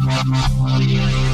Thank you.